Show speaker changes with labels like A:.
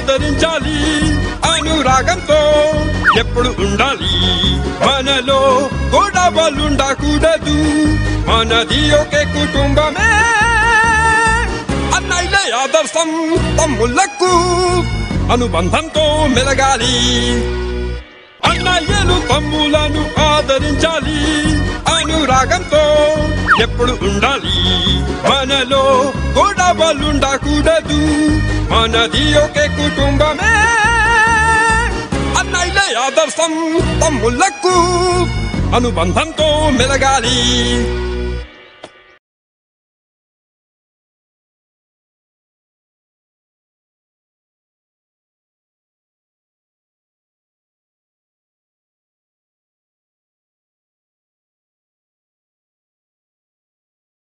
A: ఆదరించాలి అనురాగంతో ఎప్పుడు ఉండాలి. మనలో గొడవలుండకూడదు. మనది ఒకే కుటుంబమే. అన్నయ్యలే ఆదర్శం తమ్ముళ్ళకు అనుబంధంతో మెలగాలి. అన్నయ్యలు తమ్ములను ఆదరించాలి. అనురాగంతో ఎప్పుడు ఉండాలి. మనలో గొడవలుండకూడదు. మనది ఒకే కుటుంబమే అన్నయ్యలే ఆదర్శం తమ్ముళ్ళకు అనుబంధంతో మెలగాలి